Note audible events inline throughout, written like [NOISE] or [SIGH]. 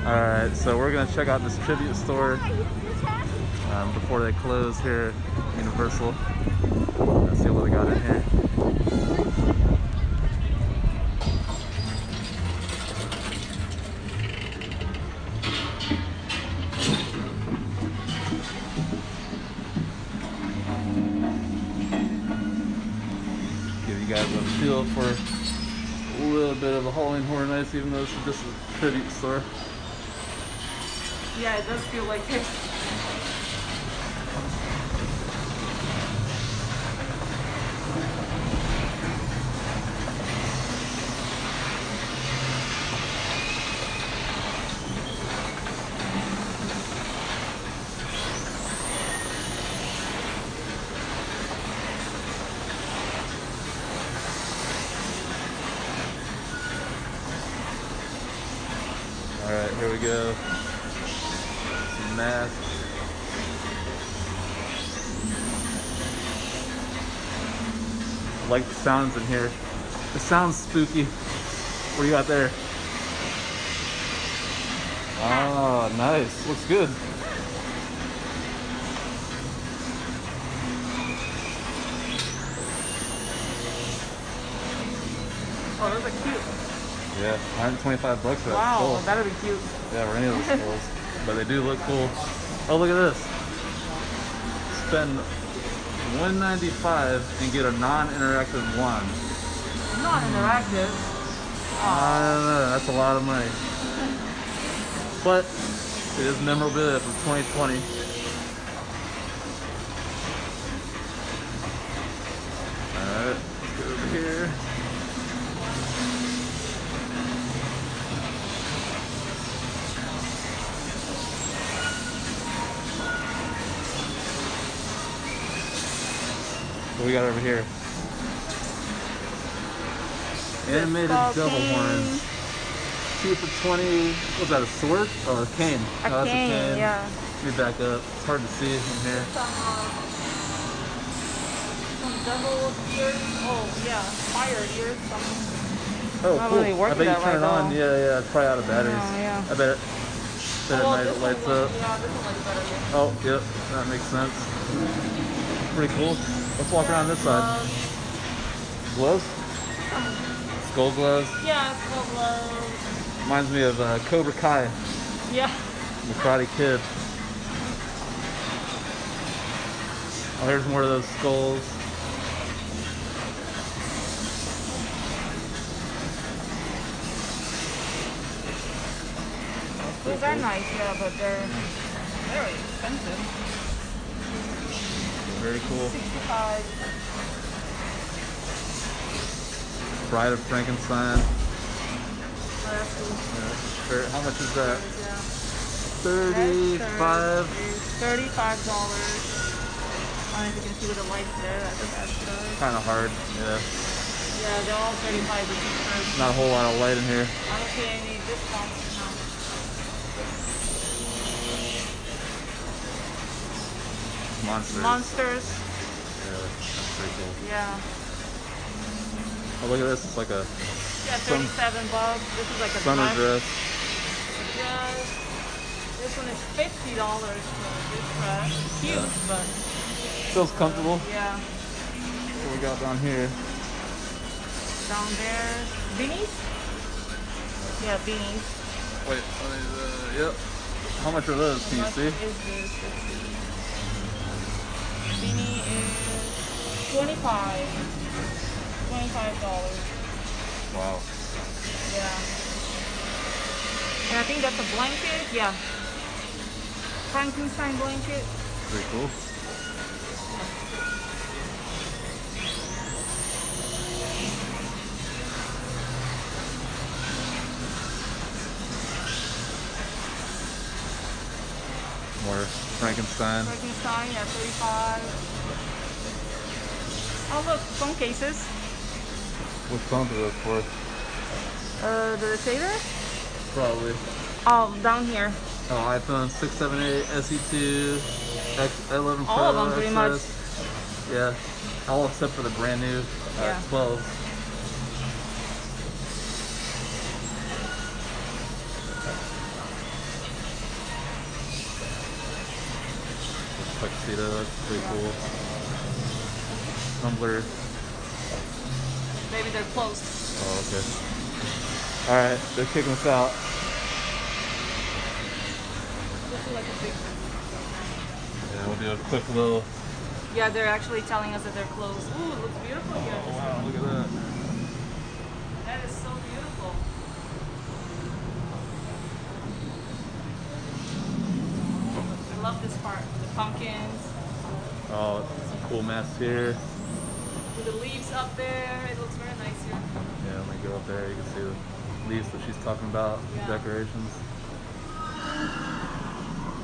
All right, so we're gonna check out this tribute store um, before they close here at Universal. Let's see what we got in here. Give you guys a feel for a little bit of a Halloween Horror Nights, even though this is just a tribute store. Yeah, it does feel like it. All right, here we go. Some masks. I like the sounds in here. It sounds spooky. What do you got there? Oh, nice. Looks good. Oh, those are cute. Yeah, 125 bucks for that Wow, skull. that'll be cute. Yeah, or any of the skulls. But they do look cool. Oh, look at this. Spend 195 and get a non-interactive one. Non-interactive. I don't know, that's a lot of money. [LAUGHS] But it is memorabilia from 2020. Alright, let's go over here. What we got over here? Animated double cane. horns. Two for 20. Was that a sword? Or a cane? A Oh, that's cane, yeah. Let me back up. It's hard to see from here. Some, uh, some devil ears. Oh, yeah. Fire ears. Some. Oh, Not cool. really I bet you that turn it on. now. Yeah, yeah. It's probably out of batteries. Oh, yeah. I bet it. Bet well, at night this it lights up. Yeah, this one looks better. Yeah. Oh, yep. That makes sense. Pretty cool. Let's walk around this side. Gloves? Skull gloves. yeah, skull gloves. Reminds me of uh, Cobra Kai, Yeah. the Karate Kid. Oh, here's more of those skulls. Those are nice, yeah, but they're very expensive. Very cool. 65. Bride of Frankenstein. Yeah. How much is that? Thirty-five. Thirty-five dollars. I don't know if you can see with the lights there. That's. Kind of hard. Yeah. Yeah, they're all thirty-five. Not a whole lot of light in here. I don't see any discounts now. Monsters. Monsters. Yeah, that's pretty cool. Yeah. Oh, look at this. It's like a Yeah, thirty-seven bucks. This is like a summer dress. This one is fifty dollars for this dress. Cute, Yeah. but Feels comfortable. yeah. What we got down here? Down there, beanies. Yeah, beanies. Wait, uh, yep. How much are those? Can you see? is this? Let's see. Beanie is twenty-five. Twenty-five dollars. Wow. Yeah. And I think that's a blanket. Yeah. Frankenstein blanket. Pretty cool. More Frankenstein. Frankenstein, yeah, thirty-five. Oh look, phone cases. Which phones are those for? Uh, does it say there? Probably. Oh, down here. Oh, iPhone 6, 7, 8, SE2, X11 Pro. All of them, pretty much. Yeah. All except for the brand new uh, Yeah. 12. Tuxedo. That's pretty cool. Tumbler. Maybe they're closed. Oh, okay. All right, they're kicking us out. This is like a big. Yeah, we'll do a quick little. Yeah, they're actually telling us that they're closed. Ooh, it looks beautiful here. Oh wow, look at that. That is so beautiful. I love this part. Pumpkins, Oh, some cool mess here. with the leaves up there. It looks very nice here. Yeah, let me go up there. You can see the leaves that she's talking about, Yeah. decorations.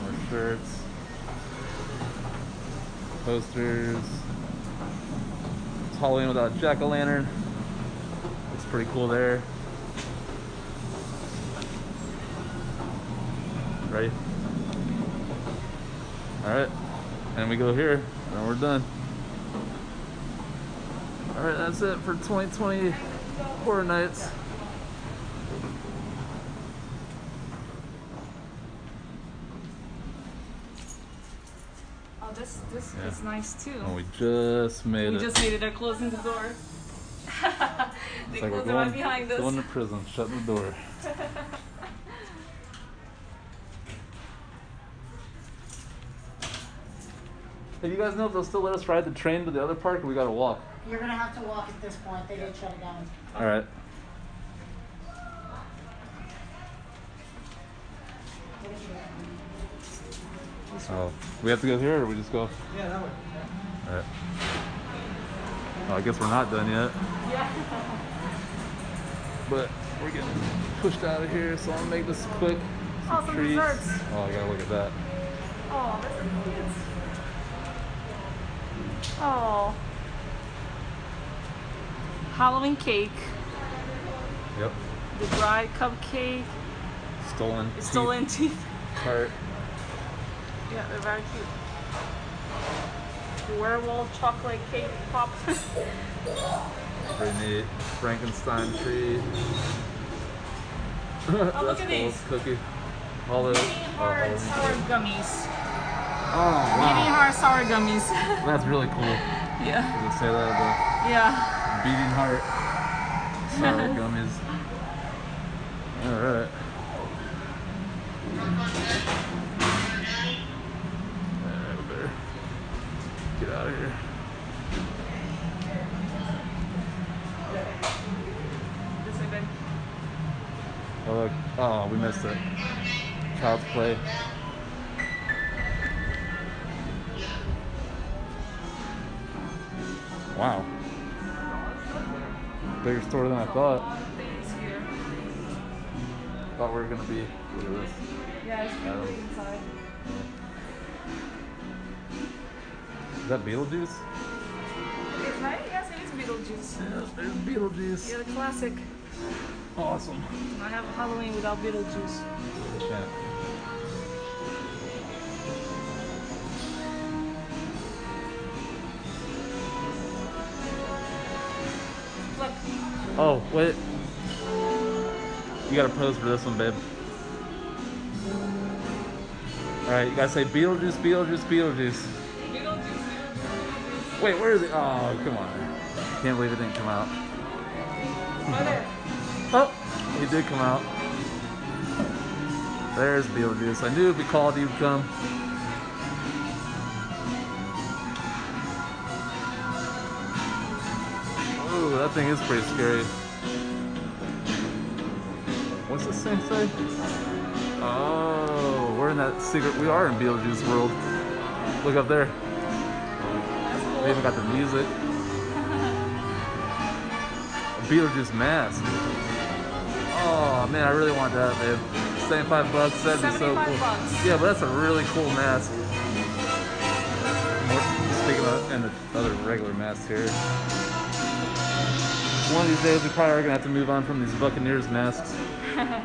More shirts. Posters. It's Halloween without jack o' lantern. Looks pretty cool there. Ready? Alright. And we go here, and we're done. Alright, that's it for 2020 Horror Nights. Oh, this this Yeah. is nice too. And we just made we it. We just made it. They're closing the door. [LAUGHS] they it's like we're closed right going, behind us. going to prison, shutting the door. Hey, you guys know if they'll still let us ride the train to the other park or we gotta walk? You're gonna have to walk at this point. They did shut it down. Alright. Oh, we have to go here or we just go? Yeah, that way. Alright. Oh, I guess we're not done yet. yeah. [LAUGHS] But we're getting pushed out of here, so I'm gonna make this quick. Oh, some desserts. Oh, I gotta look at that. Oh, this is cute. Oh. Halloween cake. Yep. The dry cupcake. Stolen. Teeth stolen teeth. Tart. Yeah, they're very cute. Werewolf chocolate cake pop. [LAUGHS] Pretty neat. Frankenstein tree. [LAUGHS] Oh, look That's at these. Cookie. Mini oh, hard sour gummies. Oh, wow. hard sour gummies. That's really cool. [LAUGHS] yeah. Does it say that? though. Yeah. Beating heart. Sour [LAUGHS] gummies. Alright. Alright, we better get out of here. This way, babe. Oh, look. Oh, we missed it. Child's play. Wow. Bigger store than I thought. lot of things here. Thought we were gonna be. Look at this. Yeah, it's Adam. really inside. Is that Beetlejuice? It's right? Yes, it is Beetlejuice. Yeah, there's Beetlejuice. Yeah, the classic. Awesome. I have Halloween without Beetlejuice. Yeah. Look. Oh, wait. You gotta pose for this one, babe. Alright, you gotta say Beetlejuice, Beetlejuice, Beetlejuice. Wait, where is it? Oh, come on. Can't believe it didn't come out. [LAUGHS] Oh, he did come out. There's Beetlejuice. I knew if we called, he'd come. That thing is pretty scary. What's this thing say? Oh, we're in that secret. We are in Beetlejuice world. Look up there. Cool. They even got the music. A Beetlejuice mask. Oh man, I really want that, babe. Seventy-five bucks. That'd be so cool. bucks. Yeah, but that's a really cool mask. More- Speaking of, and the other regular masks here. One of these days, we probably are gonna have to move on from these Buccaneers masks. [LAUGHS] Alright,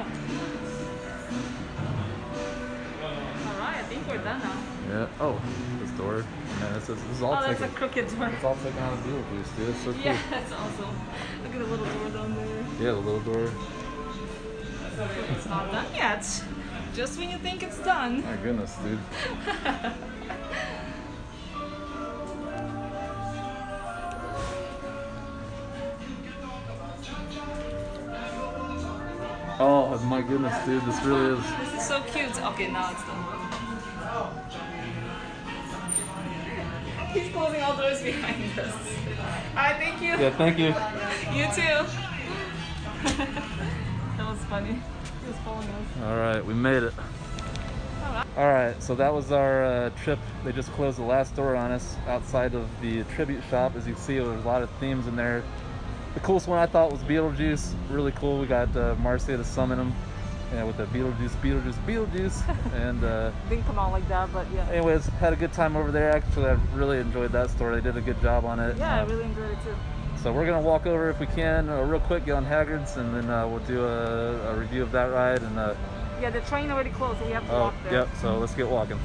I think we're done now. Yeah. Oh, this door. Man, this is, this is all Oh, that's a crooked door. It's all taken out of Beetlejuice, dude. It's so [LAUGHS] cool. Yeah, that's awesome. Look at the little door down there. Yeah, the little door. It's not done yet. Just when you think it's done. My goodness, dude. [LAUGHS] Oh my goodness, dude, this really is. This is so cute. Okay, now it's done. He's closing all doors behind us. Alright, thank you. Yeah, thank you. You too. [LAUGHS] that was funny. He was following us. All right, we made it. Alright. All right, so that was our uh, trip. They just closed the last door on us outside of the tribute shop. As you can see, there's a lot of themes in there. The coolest one I thought was Beetlejuice. Really cool. We got uh, Marcia to summon him yeah, with the Beetlejuice, Beetlejuice, Beetlejuice. [LAUGHS] and uh, Didn't come out like that, but yeah. anyways, had a good time over there. Actually, I really enjoyed that store. They did a good job on it. Yeah, I Um, really enjoyed it too. So we're gonna walk over if we can, uh, real quick, get on Hagrid's, and then uh, we'll do a, a review of that ride. And uh, Yeah, the train already closed, so we have to oh, walk there. yep. So let's get walking.